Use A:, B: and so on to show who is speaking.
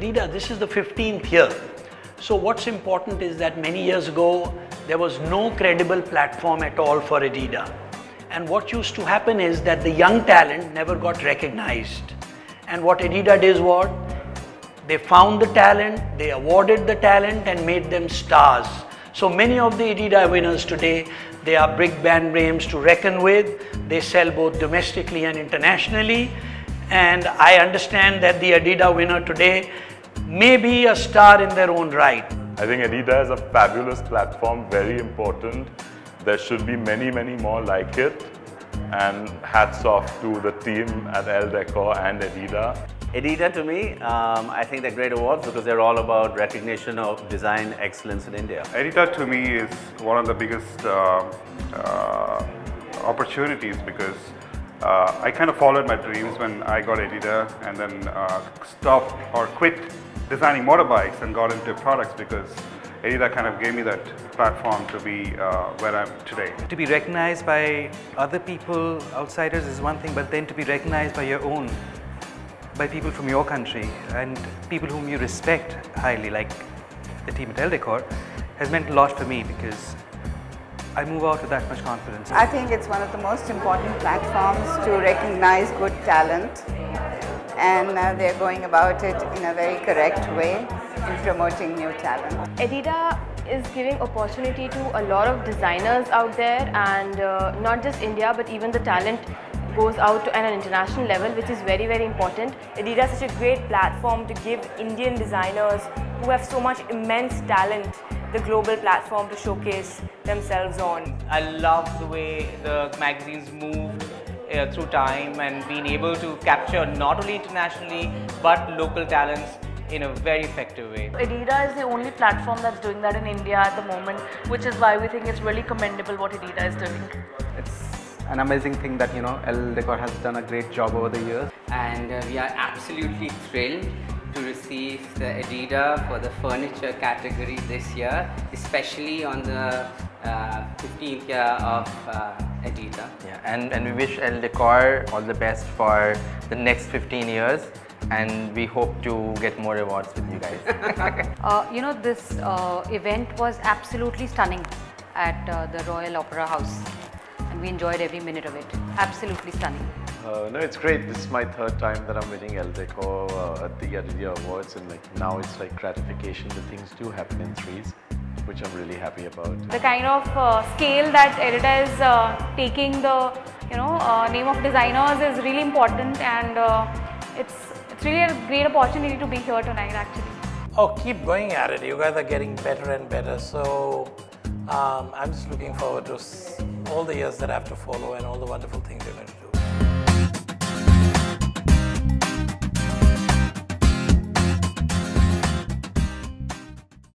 A: this is the 15th year. So what's important is that many years ago, there was no credible platform at all for EDIDA. And what used to happen is that the young talent never got recognized. And what EDIDA did was, they found the talent, they awarded the talent and made them stars. So many of the EDIDA winners today, they are big brand names to reckon with. They sell both domestically and internationally. And I understand that the EDIDA winner today may be a star in their own right.
B: I think EDIDA is a fabulous platform, very important. There should be many, many more like it. And hats off to the team at Elle Decor and EDIDA.
C: EDIDA to me, um, I think they're great awards because they're all about recognition of design excellence in India.
D: EDIDA to me is one of the biggest uh, uh, opportunities because uh, I kind of followed my dreams when I got EDIDA and then uh, stopped or quit designing motorbikes and got into products because EDIDA kind of gave me that platform to be uh, where I'm today.
E: To be recognized by other people, outsiders is one thing, but then to be recognized by your own, by people from your country and people whom you respect highly, like the team at Elle Decor, has meant a lot for me because I move out with that much confidence.
F: I think it's one of the most important platforms to recognize good talent and uh, they're going about it in a very correct way in promoting new talent.
G: EDIDA is giving opportunity to a lot of designers out there and uh, not just India but even the talent goes out to an international level which is very very important.
H: EDIDA is such a great platform to give Indian designers who have so much immense talent the global platform to showcase themselves on.
I: I love the way the magazines moved uh, through time and being able to capture not only internationally but local talents in a very effective way.
J: EDIDA is the only platform that's doing that in India at the moment, which is why we think it's really commendable what EDIDA is doing.
K: It's an amazing thing that you know Elle Decor has done a great job over the years.
L: And uh, we are absolutely thrilled to receive the EDIDA for the furniture category this year, especially on the uh, 15th year of uh, EDIDA.
M: Yeah, and, and we wish Elle Decor all the best for the next 15 years and we hope to get more awards with you guys.
N: uh, you know, this uh, event was absolutely stunning at uh, the Royal Opera House and we enjoyed every minute of it. Absolutely stunning.
O: Uh, no, it's great. This is my third time that I'm winning Elle Decor uh, at the EDIDA Awards and like now it's like gratification that things do happen in threes which I'm really happy about.
G: The kind of uh, scale that EDIDA is uh, taking the you know uh, name of designers is really important and uh, it's it's really a great opportunity to be here tonight actually.
P: Oh, keep going at it. You guys are getting better and better. So um, I'm just looking forward to all the years that I have to follow and all the wonderful things you're going to do.